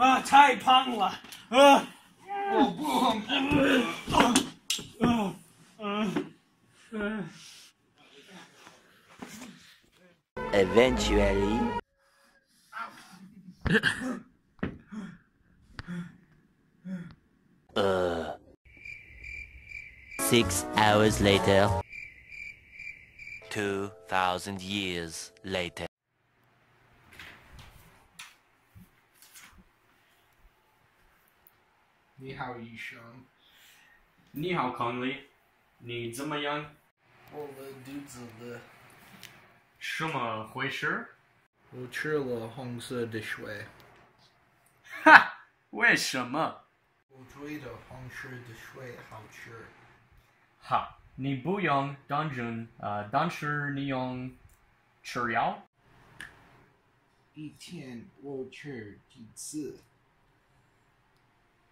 Ah, Tai Pangla. Ah. Oh, boom. Eventually. uh, six hours later. Two thousand years later. 你好，医生。你好，康利，你怎么样？我的肚子了，什么回事？我吃了红色的水。哈，为什么？我觉得红色的水好吃。哈，你不用当真啊，但是你用吃药。一天我吃几次？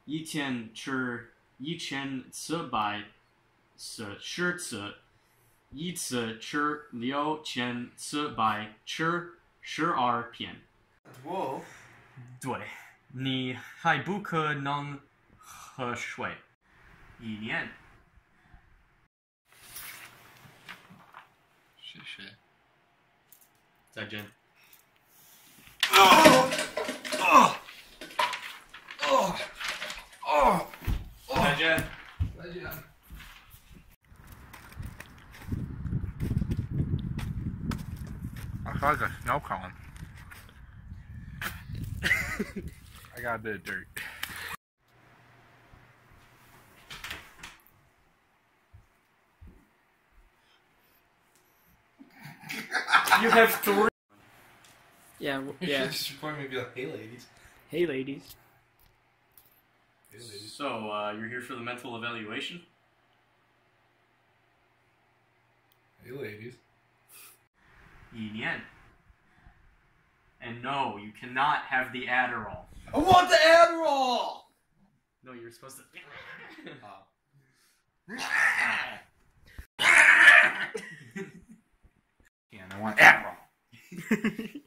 一天吃一千四百四十次，一次吃六千四百吃十二片。我对，你还不可能喝水。一年。谢谢。再见。I feel like a snow cone. I got a bit of dirt. You have three. Yeah, w- You yeah. should just point me and be like, hey, ladies. Hey, ladies. Hey, ladies. So, uh, you're here for the mental evaluation? Hey, ladies. 一年. And no, you cannot have the Adderall. I want the Adderall! No, you're supposed to. Oh. And I want Adderall.